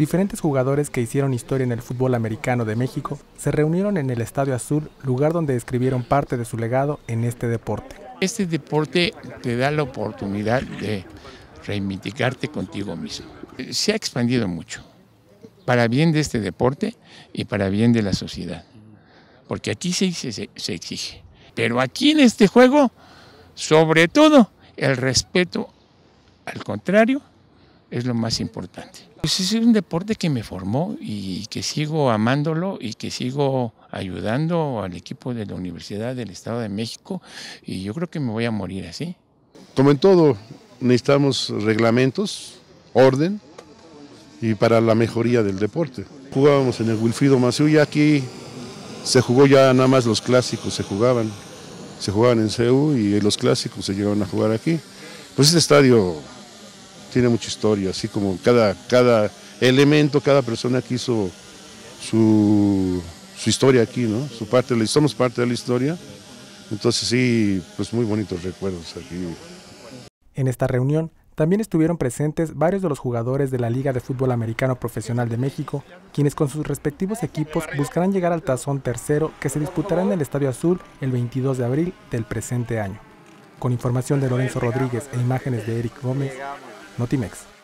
Diferentes jugadores que hicieron historia en el fútbol americano de México se reunieron en el Estadio Azul, lugar donde escribieron parte de su legado en este deporte. Este deporte te da la oportunidad de reivindicarte contigo mismo. Se ha expandido mucho, para bien de este deporte y para bien de la sociedad, porque aquí se, se, se exige. Pero aquí en este juego, sobre todo, el respeto al contrario es lo más importante. Pues es un deporte que me formó y que sigo amándolo y que sigo ayudando al equipo de la Universidad del Estado de México y yo creo que me voy a morir así. Como en todo, necesitamos reglamentos, orden y para la mejoría del deporte. Jugábamos en el Wilfrido Maciú y aquí se jugó ya nada más los clásicos, se jugaban. Se jugaban en CEU y los clásicos se llegaron a jugar aquí. Pues este estadio tiene mucha historia, así como cada, cada elemento, cada persona que hizo su, su historia aquí, ¿no? Su parte, somos parte de la historia. Entonces sí, pues muy bonitos recuerdos aquí. En esta reunión también estuvieron presentes varios de los jugadores de la Liga de Fútbol Americano Profesional de México, quienes con sus respectivos equipos buscarán llegar al tazón tercero que se disputará en el Estadio Azul el 22 de abril del presente año. Con información de Lorenzo Rodríguez e imágenes de Eric Gómez, Notimex.